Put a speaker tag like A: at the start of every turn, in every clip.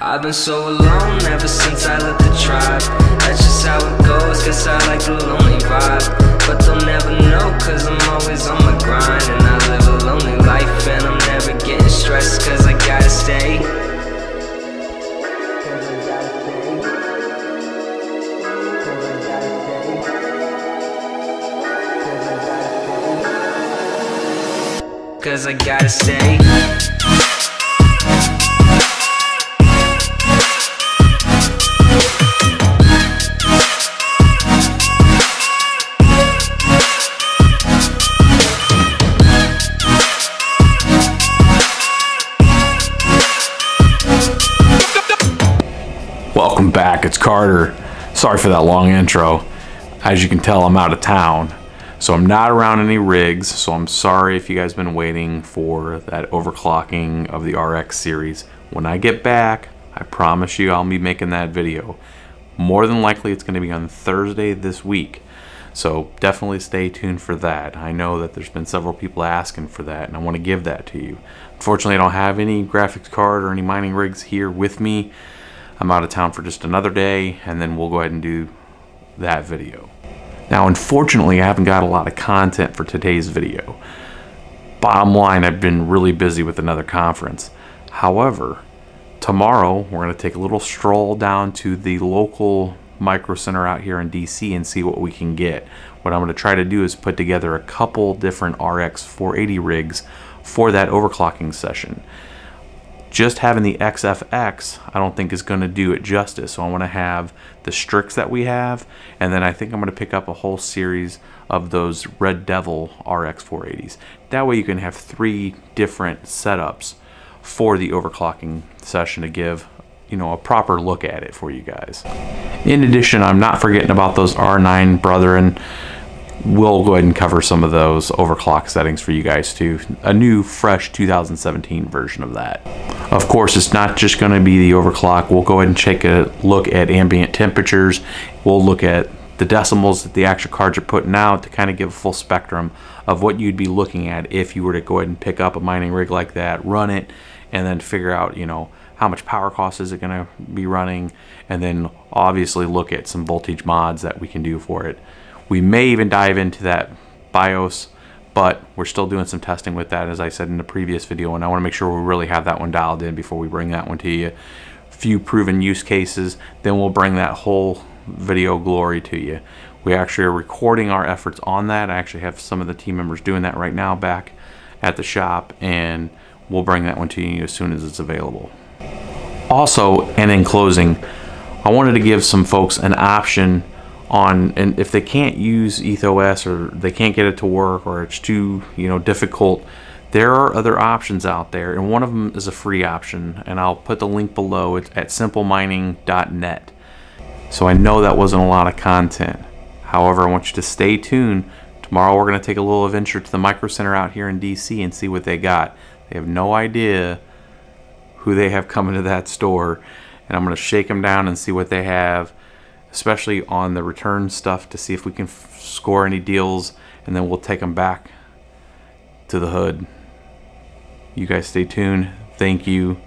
A: I've been so alone ever since I left the tribe. That's just how it goes, guess I like the lonely vibe. But they'll never know, cause I'm always on my grind. And I live a lonely life, and I'm never getting stressed, cause I gotta stay. Cause I gotta stay.
B: Back, it's Carter. Sorry for that long intro. As you can tell, I'm out of town. So I'm not around any rigs, so I'm sorry if you guys been waiting for that overclocking of the RX series. When I get back, I promise you I'll be making that video. More than likely it's going to be on Thursday this week. So definitely stay tuned for that. I know that there's been several people asking for that and I want to give that to you. Unfortunately, I don't have any graphics card or any mining rigs here with me. I'm out of town for just another day and then we'll go ahead and do that video. Now, unfortunately, I haven't got a lot of content for today's video. Bottom line, I've been really busy with another conference. However, tomorrow we're going to take a little stroll down to the local micro center out here in DC and see what we can get. What I'm going to try to do is put together a couple different RX 480 rigs for that overclocking session just having the XFX, I don't think is going to do it justice. So I want to have the Strix that we have, and then I think I'm going to pick up a whole series of those Red Devil RX 480s. That way you can have three different setups for the overclocking session to give you know a proper look at it for you guys. In addition, I'm not forgetting about those R9 brethren we'll go ahead and cover some of those overclock settings for you guys too. A new, fresh 2017 version of that. Of course, it's not just going to be the overclock. We'll go ahead and take a look at ambient temperatures. We'll look at the decimals that the actual cards are putting out to kind of give a full spectrum of what you'd be looking at if you were to go ahead and pick up a mining rig like that, run it, and then figure out, you know, how much power cost is it going to be running, and then obviously look at some voltage mods that we can do for it. We may even dive into that BIOS, but we're still doing some testing with that, as I said in the previous video, and I want to make sure we really have that one dialed in before we bring that one to you. Few proven use cases, then we'll bring that whole video glory to you. We actually are recording our efforts on that. I actually have some of the team members doing that right now back at the shop, and we'll bring that one to you as soon as it's available. Also, and in closing, I wanted to give some folks an option on and if they can't use ethos or they can't get it to work or it's too you know difficult there are other options out there and one of them is a free option and i'll put the link below. It's at simplemining.net so i know that wasn't a lot of content. However i want you to stay tuned. Tomorrow we're going to take a little adventure to the micro center out here in dc and see what they got. They have no idea who they have coming to that store and i'm going to shake them down and see what they have especially on the return stuff to see if we can score any deals and then we'll take them back to the hood. You guys stay tuned. Thank you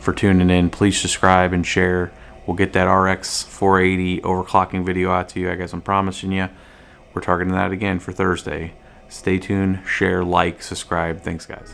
B: for tuning in. Please subscribe and share. We'll get that RX 480 overclocking video out to you. I guess I'm promising you. We're targeting that again for Thursday. Stay tuned, share, like, subscribe. Thanks, guys.